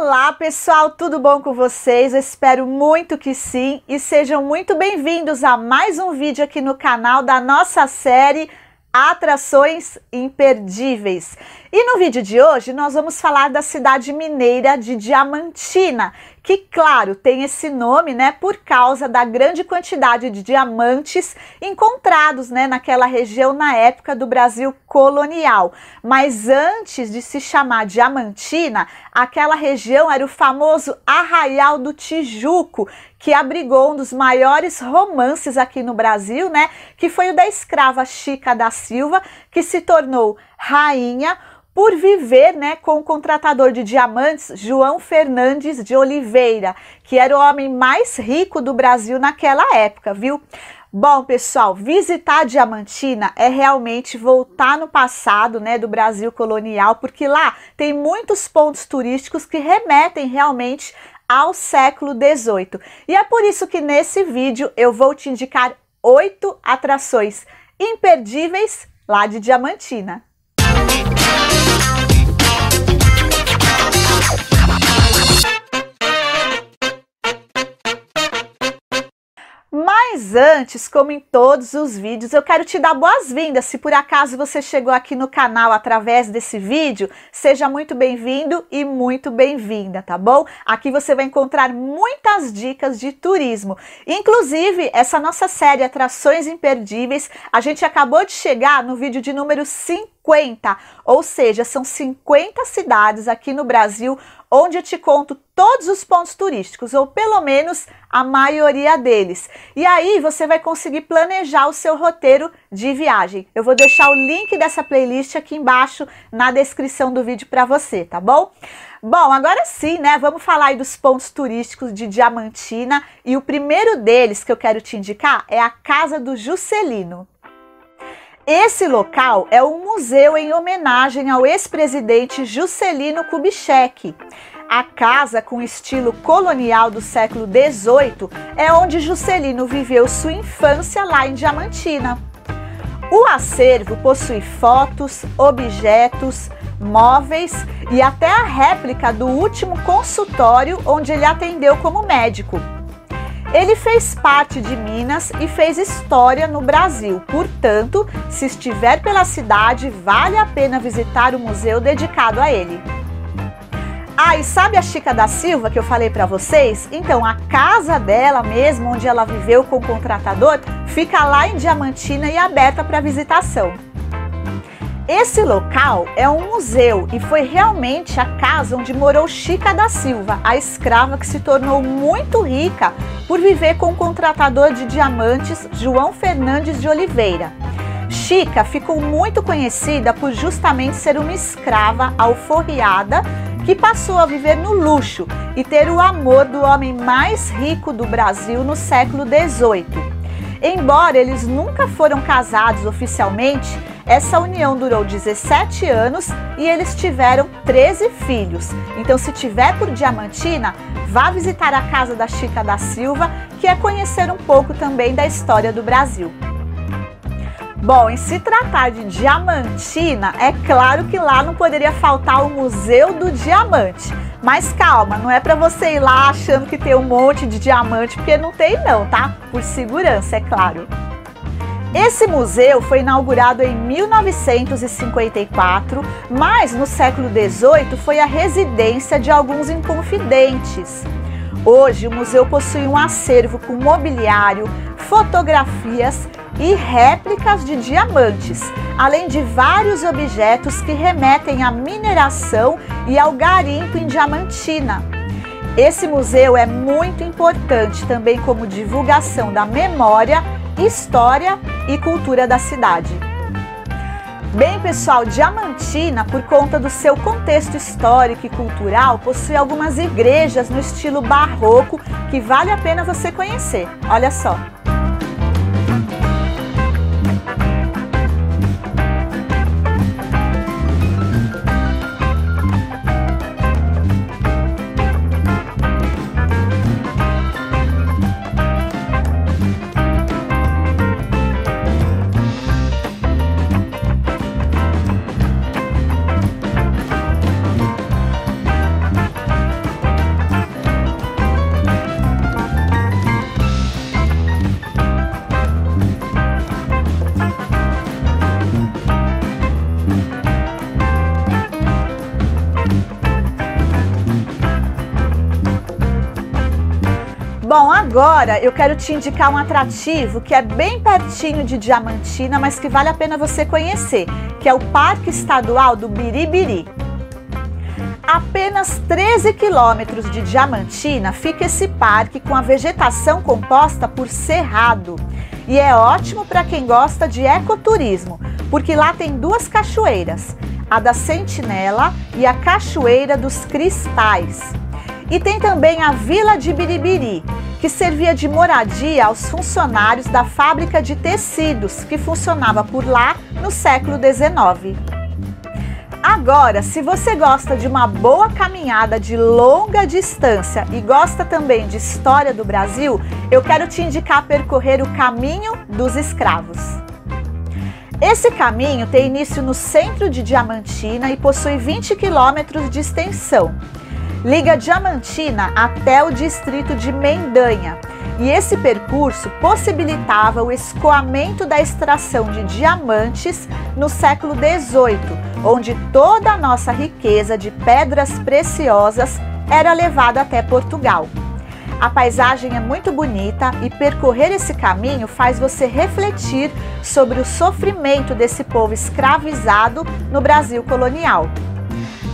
Olá pessoal, tudo bom com vocês? Eu espero muito que sim e sejam muito bem-vindos a mais um vídeo aqui no canal da nossa série Atrações Imperdíveis. E no vídeo de hoje nós vamos falar da cidade mineira de Diamantina, que claro, tem esse nome, né, por causa da grande quantidade de diamantes encontrados, né, naquela região na época do Brasil colonial. Mas antes de se chamar Diamantina, aquela região era o famoso Arraial do Tijuco, que abrigou um dos maiores romances aqui no Brasil, né, que foi o da escrava Chica da Silva, que se tornou rainha por viver né, com o contratador de diamantes João Fernandes de Oliveira, que era o homem mais rico do Brasil naquela época, viu? Bom, pessoal, visitar Diamantina é realmente voltar no passado, né, do Brasil colonial, porque lá tem muitos pontos turísticos que remetem realmente ao século XVIII. E é por isso que nesse vídeo eu vou te indicar oito atrações imperdíveis lá de Diamantina. Mas antes, como em todos os vídeos, eu quero te dar boas-vindas. Se por acaso você chegou aqui no canal através desse vídeo, seja muito bem-vindo e muito bem-vinda, tá bom? Aqui você vai encontrar muitas dicas de turismo. Inclusive, essa nossa série Atrações Imperdíveis, a gente acabou de chegar no vídeo de número 50, ou seja, são 50 cidades aqui no Brasil onde eu te conto todos os pontos turísticos, ou pelo menos a maioria deles. E aí você vai conseguir planejar o seu roteiro de viagem. Eu vou deixar o link dessa playlist aqui embaixo na descrição do vídeo para você, tá bom? Bom, agora sim, né? Vamos falar aí dos pontos turísticos de Diamantina e o primeiro deles que eu quero te indicar é a Casa do Juscelino. Esse local é um museu em homenagem ao ex-presidente Juscelino Kubitschek. A casa, com estilo colonial do século XVIII, é onde Juscelino viveu sua infância lá em Diamantina. O acervo possui fotos, objetos, móveis e até a réplica do último consultório onde ele atendeu como médico. Ele fez parte de Minas e fez história no Brasil. Portanto, se estiver pela cidade, vale a pena visitar o museu dedicado a ele. Ah, e sabe a Chica da Silva que eu falei para vocês? Então, a casa dela mesmo, onde ela viveu com o contratador, fica lá em Diamantina e aberta para visitação. Esse local é um museu e foi realmente a casa onde morou Chica da Silva, a escrava que se tornou muito rica por viver com o contratador de diamantes João Fernandes de Oliveira. Chica ficou muito conhecida por justamente ser uma escrava alforriada que passou a viver no luxo e ter o amor do homem mais rico do Brasil no século XVIII. Embora eles nunca foram casados oficialmente, essa união durou 17 anos e eles tiveram 13 filhos. Então, se tiver por Diamantina, vá visitar a casa da Chica da Silva, que é conhecer um pouco também da história do Brasil. Bom, em se tratar de Diamantina, é claro que lá não poderia faltar o Museu do Diamante. Mas calma, não é para você ir lá achando que tem um monte de diamante, porque não tem não, tá? Por segurança, é claro. Esse museu foi inaugurado em 1954, mas no século XVIII foi a residência de alguns inconfidentes. Hoje, o museu possui um acervo com mobiliário, fotografias e réplicas de diamantes, além de vários objetos que remetem à mineração e ao garimpo em Diamantina. Esse museu é muito importante também como divulgação da memória história e cultura da cidade. Bem, pessoal, Diamantina, por conta do seu contexto histórico e cultural, possui algumas igrejas no estilo barroco que vale a pena você conhecer. Olha só. Agora eu quero te indicar um atrativo que é bem pertinho de Diamantina, mas que vale a pena você conhecer, que é o Parque Estadual do Biribiri. Apenas 13 quilômetros de Diamantina fica esse parque com a vegetação composta por cerrado. E é ótimo para quem gosta de ecoturismo, porque lá tem duas cachoeiras, a da Sentinela e a Cachoeira dos Cristais. E tem também a Vila de Biribiri, que servia de moradia aos funcionários da fábrica de tecidos que funcionava por lá no século XIX. Agora, se você gosta de uma boa caminhada de longa distância e gosta também de história do Brasil, eu quero te indicar percorrer o Caminho dos Escravos. Esse caminho tem início no centro de Diamantina e possui 20 quilômetros de extensão liga Diamantina até o distrito de Mendanha. E esse percurso possibilitava o escoamento da extração de diamantes no século XVIII, onde toda a nossa riqueza de pedras preciosas era levada até Portugal. A paisagem é muito bonita e percorrer esse caminho faz você refletir sobre o sofrimento desse povo escravizado no Brasil colonial.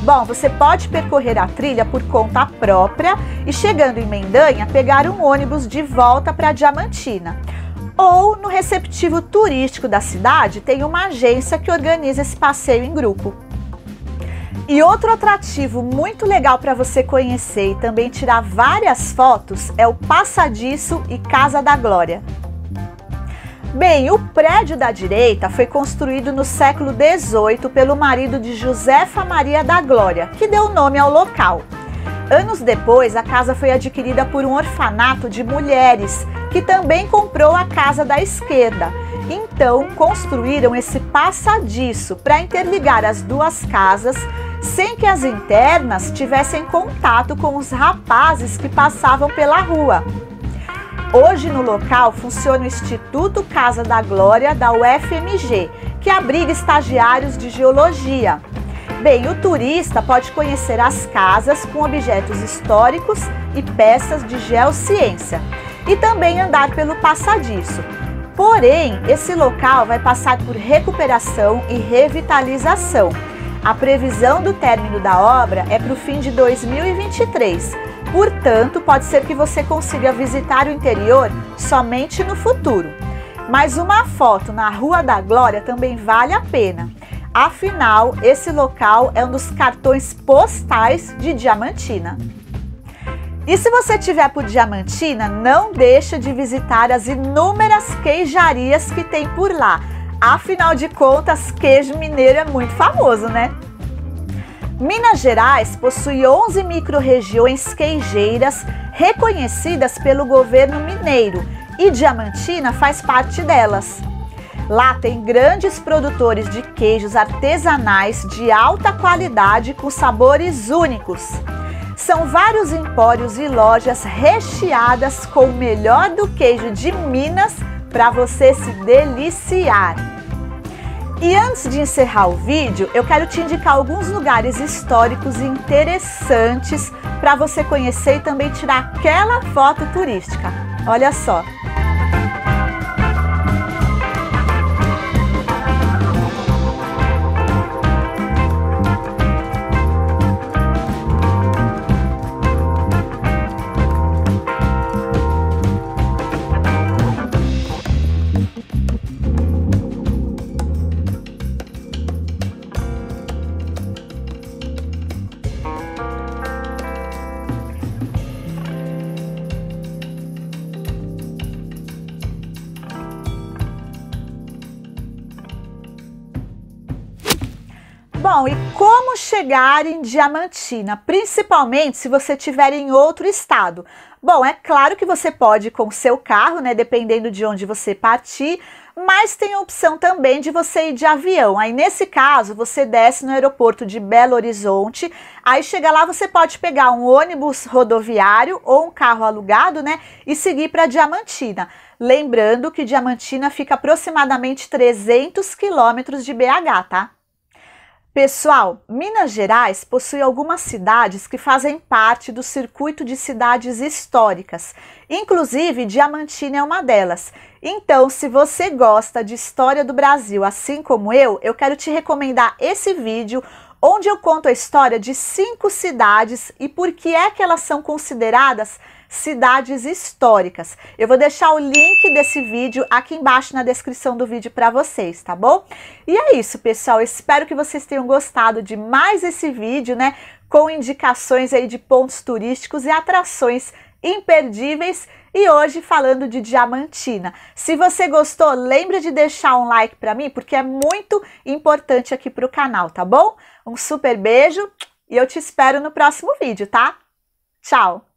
Bom, você pode percorrer a trilha por conta própria e chegando em Mendanha, pegar um ônibus de volta para Diamantina. Ou no receptivo turístico da cidade tem uma agência que organiza esse passeio em grupo. E outro atrativo muito legal para você conhecer e também tirar várias fotos é o Passadiço e Casa da Glória. Bem, o prédio da direita foi construído no século XVIII pelo marido de Josefa Maria da Glória, que deu nome ao local. Anos depois, a casa foi adquirida por um orfanato de mulheres, que também comprou a casa da esquerda. Então, construíram esse passadiço para interligar as duas casas, sem que as internas tivessem contato com os rapazes que passavam pela rua. Hoje no local funciona o Instituto Casa da Glória da UFMG, que abriga estagiários de geologia. Bem, o turista pode conhecer as casas com objetos históricos e peças de geociência e também andar pelo passadiço. Porém, esse local vai passar por recuperação e revitalização. A previsão do término da obra é para o fim de 2023 Portanto, pode ser que você consiga visitar o interior somente no futuro. Mas uma foto na Rua da Glória também vale a pena. Afinal, esse local é um dos cartões postais de Diamantina. E se você estiver por Diamantina, não deixa de visitar as inúmeras queijarias que tem por lá. Afinal de contas, queijo mineiro é muito famoso, né? Minas Gerais possui 11 microrregiões queijeiras reconhecidas pelo governo mineiro e Diamantina faz parte delas. Lá tem grandes produtores de queijos artesanais de alta qualidade com sabores únicos. São vários empórios e lojas recheadas com o melhor do queijo de Minas para você se deliciar. E antes de encerrar o vídeo, eu quero te indicar alguns lugares históricos interessantes para você conhecer e também tirar aquela foto turística. Olha só! Bom, e como chegar em Diamantina, principalmente se você estiver em outro estado? Bom, é claro que você pode com seu carro, né, dependendo de onde você partir, mas tem a opção também de você ir de avião. Aí nesse caso, você desce no aeroporto de Belo Horizonte, aí chega lá, você pode pegar um ônibus rodoviário ou um carro alugado, né, e seguir para Diamantina. Lembrando que Diamantina fica aproximadamente 300 quilômetros de BH, tá? Pessoal, Minas Gerais possui algumas cidades que fazem parte do circuito de cidades históricas. Inclusive, Diamantina é uma delas. Então, se você gosta de história do Brasil, assim como eu, eu quero te recomendar esse vídeo onde eu conto a história de cinco cidades e por que é que elas são consideradas cidades históricas. Eu vou deixar o link desse vídeo aqui embaixo na descrição do vídeo para vocês, tá bom? E é isso, pessoal. Espero que vocês tenham gostado de mais esse vídeo, né? Com indicações aí de pontos turísticos e atrações imperdíveis e hoje falando de Diamantina. Se você gostou, lembre de deixar um like para mim, porque é muito importante aqui para o canal, tá bom? Um super beijo e eu te espero no próximo vídeo, tá? Tchau!